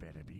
better be.